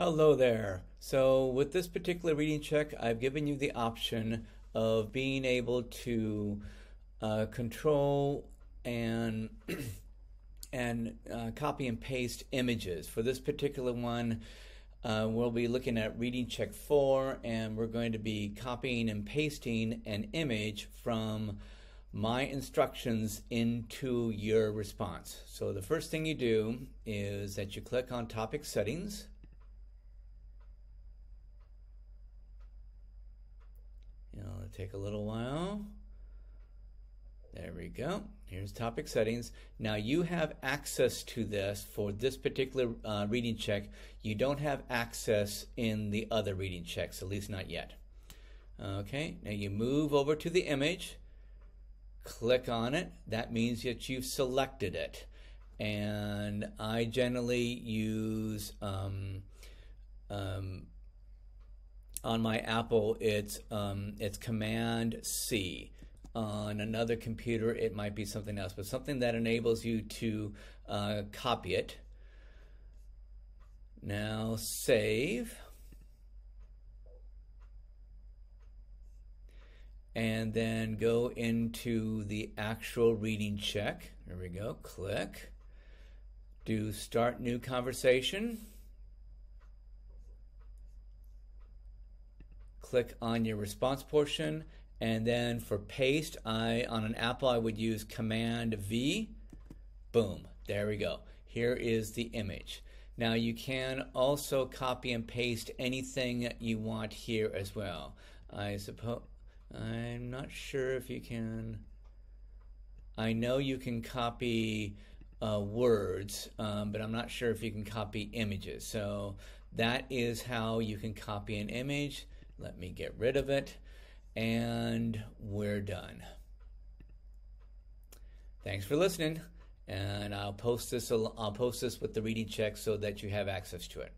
Hello there. So with this particular reading check, I've given you the option of being able to uh, control and and uh, copy and paste images. For this particular one, uh, we'll be looking at reading check four, and we're going to be copying and pasting an image from my instructions into your response. So the first thing you do is that you click on topic settings. It'll take a little while. There we go. Here's topic settings. Now you have access to this for this particular uh, reading check. You don't have access in the other reading checks, at least not yet. Okay, now you move over to the image, click on it. That means that you've selected it. And I generally use, um, um, on my Apple, it's, um, it's Command C on another computer, it might be something else, but something that enables you to uh, copy it. Now save. And then go into the actual reading check. There we go. Click. Do start new conversation. Click on your response portion and then for paste, I on an Apple I would use Command V. Boom, there we go. Here is the image. Now you can also copy and paste anything you want here as well. I suppose I'm not sure if you can. I know you can copy uh, words, um, but I'm not sure if you can copy images. So that is how you can copy an image. Let me get rid of it and we're done. Thanks for listening, and I'll post this. I'll post this with the reading check so that you have access to it.